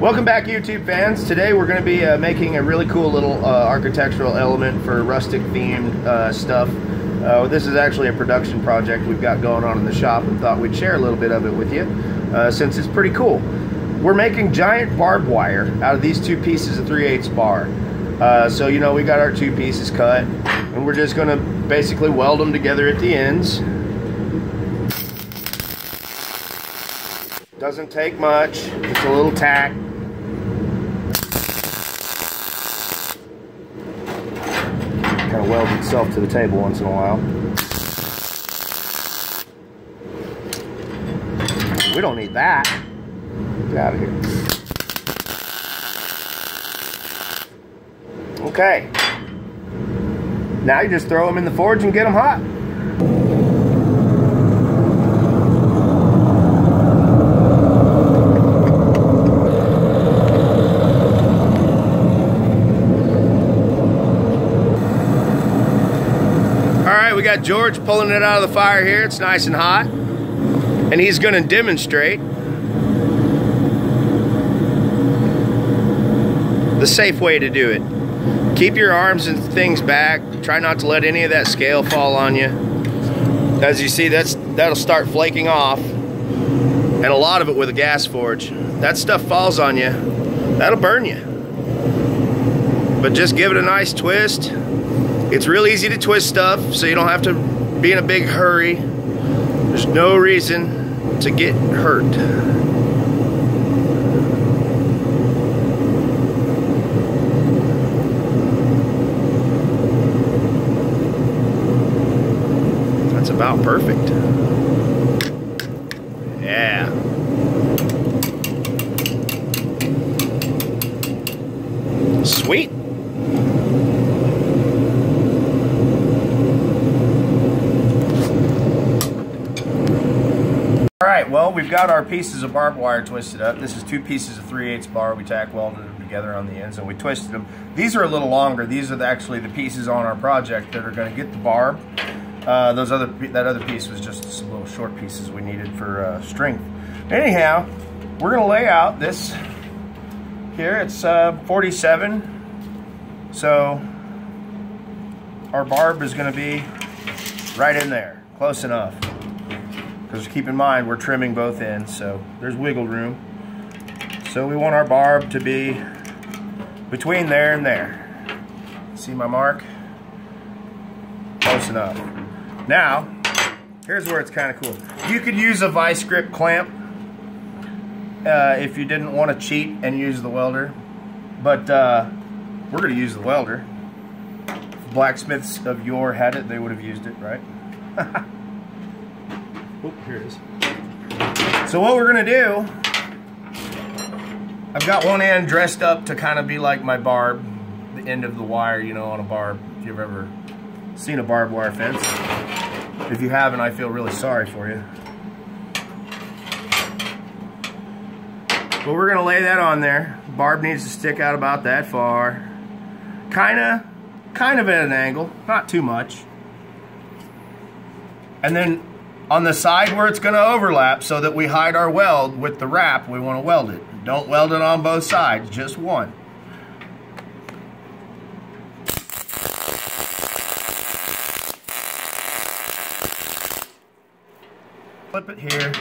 Welcome back YouTube fans. Today we're going to be uh, making a really cool little uh, architectural element for rustic themed uh, stuff. Uh, this is actually a production project we've got going on in the shop and thought we'd share a little bit of it with you uh, since it's pretty cool. We're making giant barbed wire out of these two pieces of 3 8 bar. Uh, so you know we got our two pieces cut and we're just going to basically weld them together at the ends. Doesn't take much, just a little tack. Kind of welds itself to the table once in a while. We don't need that. Get out of here. Okay. Now you just throw them in the forge and get them hot. We got George pulling it out of the fire here. It's nice and hot. And he's going to demonstrate the safe way to do it. Keep your arms and things back. Try not to let any of that scale fall on you. As you see, that's that'll start flaking off. And a lot of it with a gas forge. That stuff falls on you. That'll burn you. But just give it a nice twist. It's real easy to twist stuff, so you don't have to be in a big hurry. There's no reason to get hurt. That's about perfect. Yeah. Sweet. Right, well, we've got our pieces of barbed wire twisted up. This is two pieces of 3 8 bar. We tack welded them together on the ends and we twisted them. These are a little longer. These are the, actually the pieces on our project that are going to get the barb. Uh, those other That other piece was just some little short pieces we needed for uh, strength. Anyhow, we're going to lay out this here. It's uh, 47. So our barb is going to be right in there, close enough. Because keep in mind, we're trimming both ends, so there's wiggle room. So we want our barb to be between there and there. See my mark? Close enough. Now, here's where it's kind of cool. You could use a vice grip clamp uh, if you didn't want to cheat and use the welder. But uh, we're going to use the welder. If blacksmiths of yore had it, they would have used it, right? Oh, here it is. So what we're gonna do, I've got one end dressed up to kind of be like my barb, the end of the wire, you know, on a barb. If you've ever seen a barbed wire fence. If you haven't, I feel really sorry for you. But we're gonna lay that on there. Barb needs to stick out about that far. Kinda, kind of at an angle, not too much. And then on the side where it's going to overlap so that we hide our weld with the wrap, we want to weld it. Don't weld it on both sides, just one. Flip it here.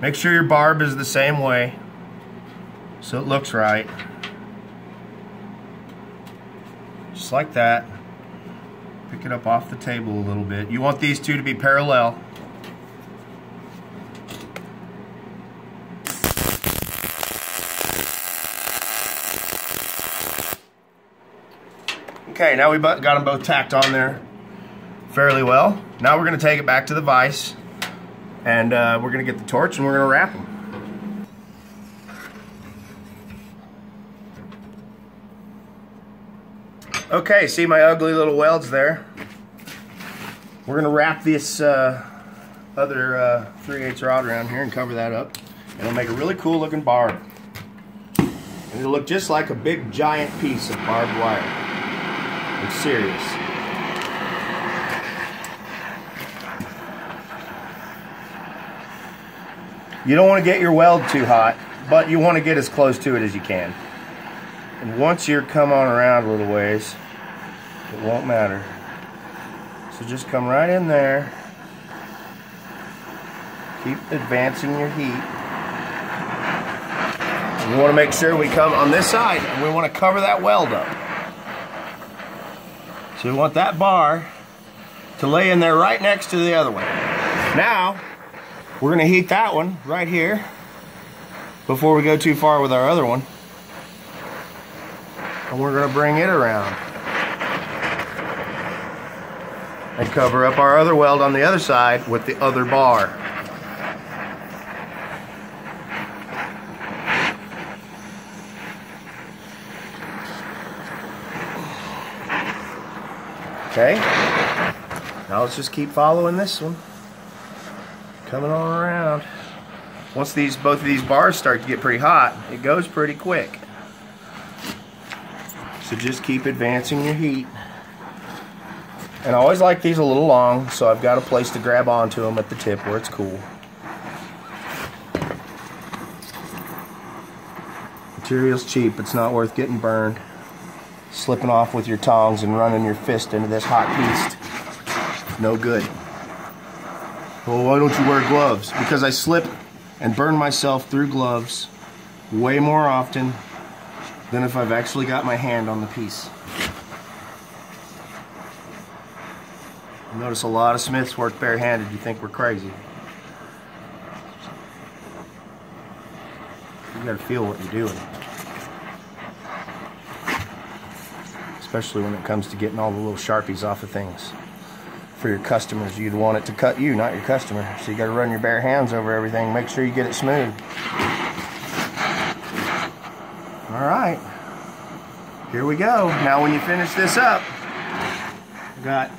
Make sure your barb is the same way so it looks right. Just like that. It up off the table a little bit. You want these two to be parallel. Okay, now we've got them both tacked on there fairly well. Now we're going to take it back to the vise and uh, we're going to get the torch and we're going to wrap them. Okay, see my ugly little welds there? We're going to wrap this uh, other uh, 3 8 rod around here and cover that up. It'll make a really cool looking barb. And it'll look just like a big giant piece of barbed wire. I'm serious. You don't want to get your weld too hot but you want to get as close to it as you can. And once you're come on around a little ways, it won't matter. So just come right in there. Keep advancing your heat. We want to make sure we come on this side and we want to cover that weld up. So we want that bar to lay in there right next to the other one. Now, we're going to heat that one right here before we go too far with our other one. And we're going to bring it around. And cover up our other weld on the other side with the other bar. Okay. Now let's just keep following this one. Coming all around. Once these both of these bars start to get pretty hot, it goes pretty quick. So just keep advancing your heat. And I always like these a little long, so I've got a place to grab onto them at the tip where it's cool. Material's cheap, it's not worth getting burned slipping off with your tongs and running your fist into this hot piece. No good. Well, why don't you wear gloves? Because I slip and burn myself through gloves way more often than if I've actually got my hand on the piece. I notice a lot of smiths work barehanded. You think we're crazy. You gotta feel what you're doing. especially when it comes to getting all the little sharpies off of things. For your customers, you'd want it to cut you, not your customer. So you got to run your bare hands over everything. Make sure you get it smooth. All right, here we go. Now when you finish this up, got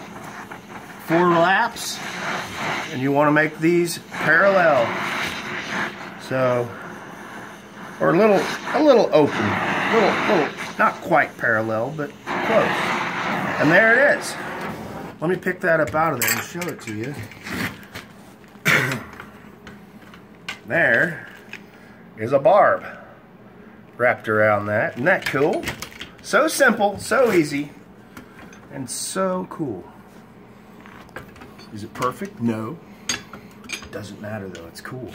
four laps, and you want to make these parallel. So, or a little, a little open, little, little, not quite parallel, but close. And there it is. Let me pick that up out of there and show it to you. there is a barb wrapped around that. Isn't that cool? So simple, so easy, and so cool. Is it perfect? No. Doesn't matter though, it's cool.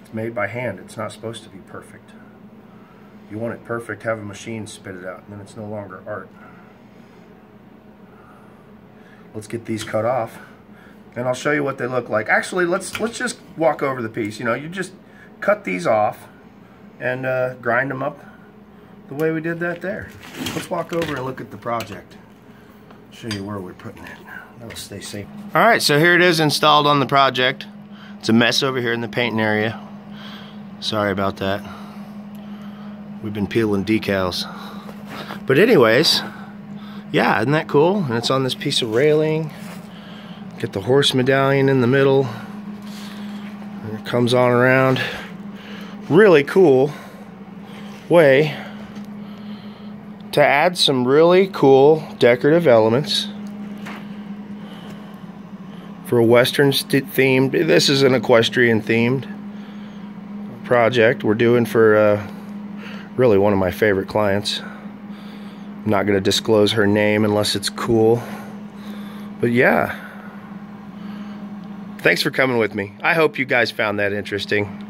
It's made by hand, it's not supposed to be perfect you want it perfect, have a machine spit it out, and then it's no longer art. Let's get these cut off, and I'll show you what they look like. Actually, let's let's just walk over the piece. You know, you just cut these off and uh, grind them up the way we did that there. Let's walk over and look at the project. Show you where we're putting it. That'll stay safe. All right, so here it is installed on the project. It's a mess over here in the painting area. Sorry about that. We've been peeling decals. But anyways, yeah, isn't that cool? And it's on this piece of railing. Get the horse medallion in the middle. And it comes on around. Really cool way to add some really cool decorative elements for a western themed this is an equestrian themed project we're doing for uh, really one of my favorite clients. I'm not going to disclose her name unless it's cool. But yeah. Thanks for coming with me. I hope you guys found that interesting.